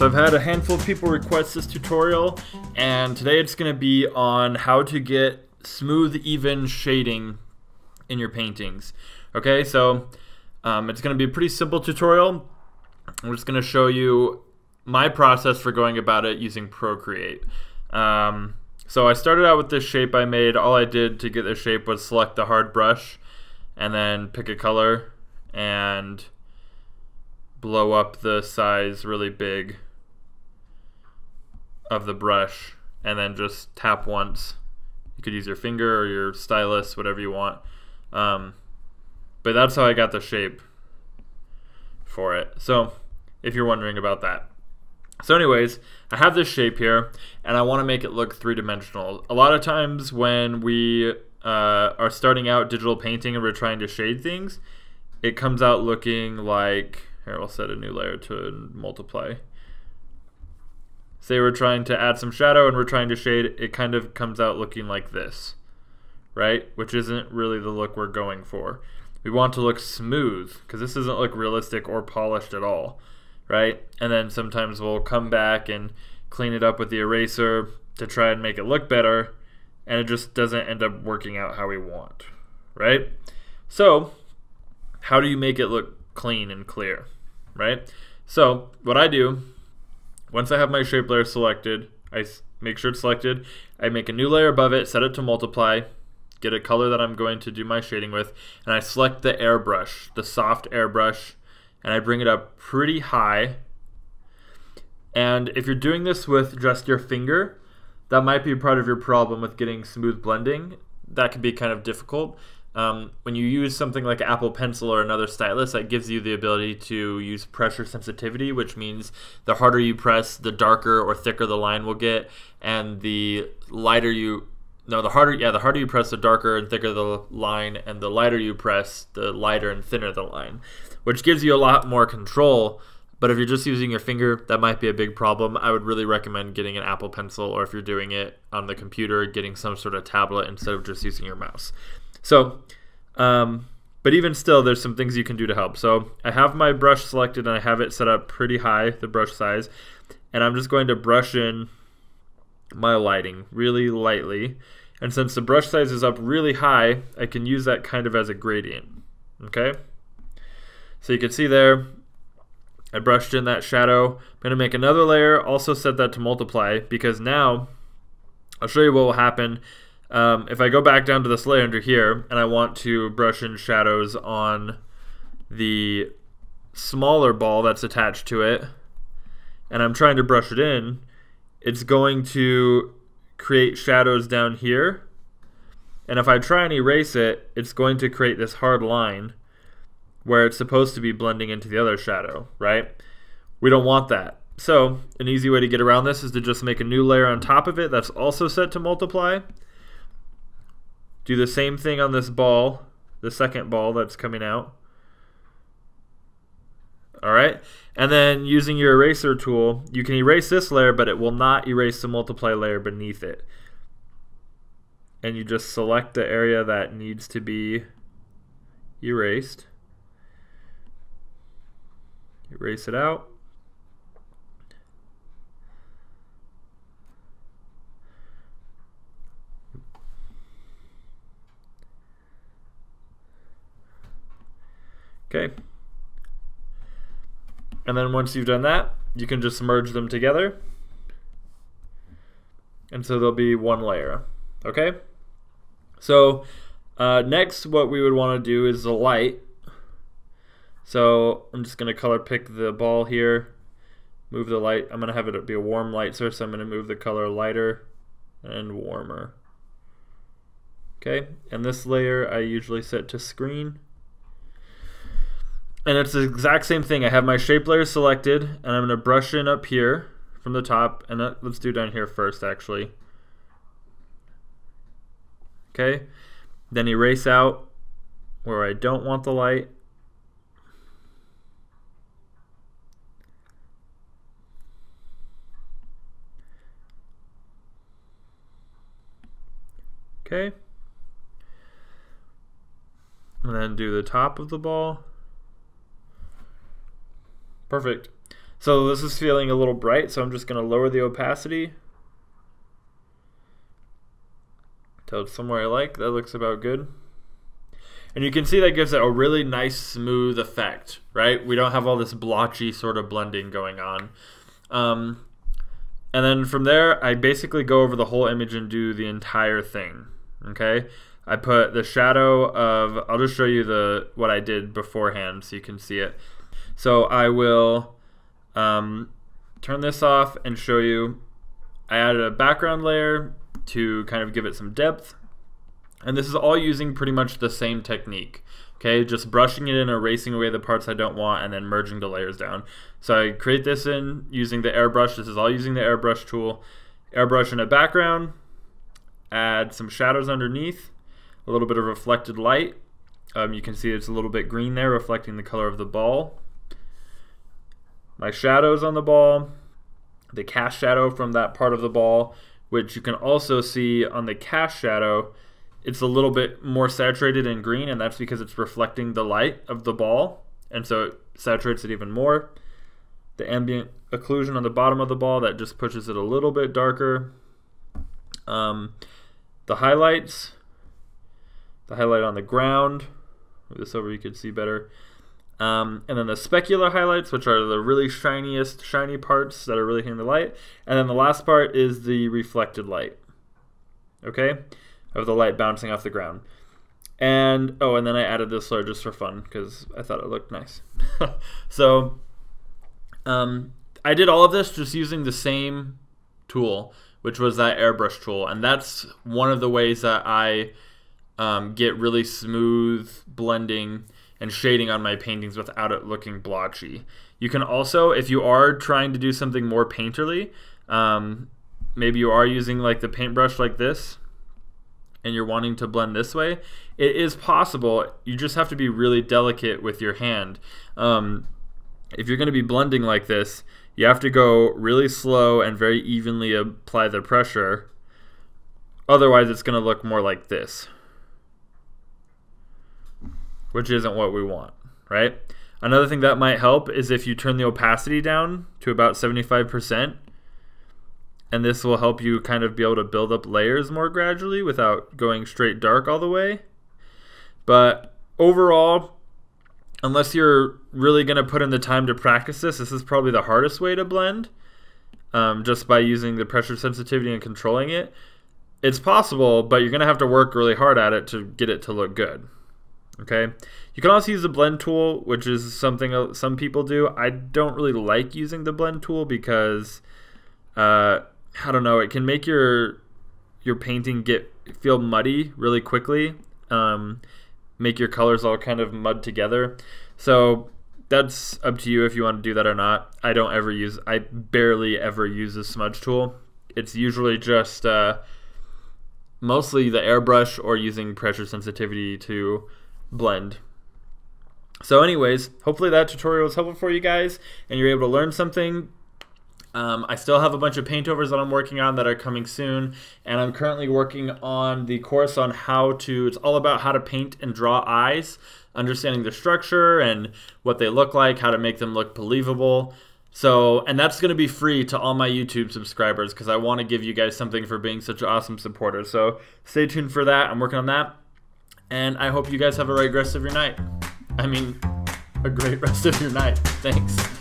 So I've had a handful of people request this tutorial, and today it's going to be on how to get smooth, even shading in your paintings. Okay, so um, it's going to be a pretty simple tutorial. I'm just going to show you my process for going about it using Procreate. Um, so I started out with this shape I made. All I did to get this shape was select the hard brush and then pick a color and blow up the size really big of the brush and then just tap once. You could use your finger or your stylus, whatever you want. Um, but that's how I got the shape for it. So if you're wondering about that. So anyways, I have this shape here and I want to make it look three-dimensional. A lot of times when we uh, are starting out digital painting and we're trying to shade things, it comes out looking like, here I'll set a new layer to multiply say we're trying to add some shadow and we're trying to shade, it kind of comes out looking like this, right? Which isn't really the look we're going for. We want to look smooth because this doesn't look realistic or polished at all, right? And then sometimes we'll come back and clean it up with the eraser to try and make it look better and it just doesn't end up working out how we want, right? So, how do you make it look clean and clear, right? So, what I do once I have my shape layer selected, I make sure it's selected. I make a new layer above it, set it to multiply, get a color that I'm going to do my shading with, and I select the airbrush, the soft airbrush, and I bring it up pretty high. And if you're doing this with just your finger, that might be part of your problem with getting smooth blending. That can be kind of difficult. Um, when you use something like Apple Pencil or another stylus, that gives you the ability to use pressure sensitivity, which means the harder you press, the darker or thicker the line will get, and the lighter you no, the harder yeah, the harder you press, the darker and thicker the line, and the lighter you press, the lighter and thinner the line, which gives you a lot more control. But if you're just using your finger, that might be a big problem. I would really recommend getting an Apple Pencil, or if you're doing it on the computer, getting some sort of tablet instead of just using your mouse. So, um, but even still, there's some things you can do to help. So I have my brush selected and I have it set up pretty high, the brush size, and I'm just going to brush in my lighting really lightly. And since the brush size is up really high, I can use that kind of as a gradient, okay? So you can see there, I brushed in that shadow. I'm gonna make another layer, also set that to multiply, because now, I'll show you what will happen um, if I go back down to this layer under here and I want to brush in shadows on the smaller ball that's attached to it and I'm trying to brush it in, it's going to create shadows down here. And if I try and erase it, it's going to create this hard line where it's supposed to be blending into the other shadow, right? We don't want that. So an easy way to get around this is to just make a new layer on top of it that's also set to multiply do the same thing on this ball, the second ball that's coming out. All right. And then using your eraser tool, you can erase this layer, but it will not erase the multiply layer beneath it. And you just select the area that needs to be erased. Erase it out. Okay. And then once you've done that, you can just merge them together. And so there'll be one layer. Okay? So uh, next what we would want to do is the light. So I'm just going to color pick the ball here, move the light. I'm going to have it be a warm light source. So I'm going to move the color lighter and warmer. Okay, and this layer I usually set to screen and it's the exact same thing. I have my shape layer selected, and I'm going to brush in up here from the top, and let's do down here first, actually. Okay, then erase out where I don't want the light. Okay, and then do the top of the ball. Perfect. So this is feeling a little bright, so I'm just going to lower the opacity. Till it's somewhere I like. That looks about good. And you can see that gives it a really nice smooth effect, right? We don't have all this blotchy sort of blending going on. Um, and then from there, I basically go over the whole image and do the entire thing, okay? I put the shadow of, I'll just show you the what I did beforehand so you can see it. So I will um, turn this off and show you. I added a background layer to kind of give it some depth. And this is all using pretty much the same technique. Okay, just brushing it in, erasing away the parts I don't want, and then merging the layers down. So I create this in using the airbrush. This is all using the airbrush tool. Airbrush in a background, add some shadows underneath, a little bit of reflected light. Um, you can see it's a little bit green there, reflecting the color of the ball. My shadows on the ball, the cast shadow from that part of the ball, which you can also see on the cast shadow, it's a little bit more saturated in green, and that's because it's reflecting the light of the ball, and so it saturates it even more. The ambient occlusion on the bottom of the ball, that just pushes it a little bit darker. Um, the highlights, the highlight on the ground, move this over you could see better. Um, and then the specular highlights, which are the really shiniest, shiny parts that are really hitting the light. And then the last part is the reflected light. Okay? Of the light bouncing off the ground. And, oh, and then I added this layer just for fun because I thought it looked nice. so, um, I did all of this just using the same tool, which was that airbrush tool. And that's one of the ways that I um, get really smooth blending and shading on my paintings without it looking blotchy. You can also, if you are trying to do something more painterly, um, maybe you are using like the paintbrush like this, and you're wanting to blend this way, it is possible. You just have to be really delicate with your hand. Um, if you're going to be blending like this, you have to go really slow and very evenly apply the pressure. Otherwise, it's going to look more like this which isn't what we want, right? Another thing that might help is if you turn the opacity down to about 75%, and this will help you kind of be able to build up layers more gradually without going straight dark all the way. But overall, unless you're really going to put in the time to practice this, this is probably the hardest way to blend, um, just by using the pressure sensitivity and controlling it. It's possible, but you're going to have to work really hard at it to get it to look good. Okay, you can also use the blend tool, which is something some people do. I don't really like using the blend tool because uh, I don't know, it can make your your painting get feel muddy really quickly. Um, make your colors all kind of mud together. So that's up to you if you want to do that or not. I don't ever use, I barely ever use a smudge tool. It's usually just uh, mostly the airbrush or using pressure sensitivity to blend. So anyways, hopefully that tutorial was helpful for you guys and you're able to learn something. Um, I still have a bunch of paintovers that I'm working on that are coming soon, and I'm currently working on the course on how to, it's all about how to paint and draw eyes, understanding the structure and what they look like, how to make them look believable. So, and that's going to be free to all my YouTube subscribers because I want to give you guys something for being such awesome supporters. So stay tuned for that. I'm working on that. And I hope you guys have a great rest of your night. I mean, a great rest of your night. Thanks.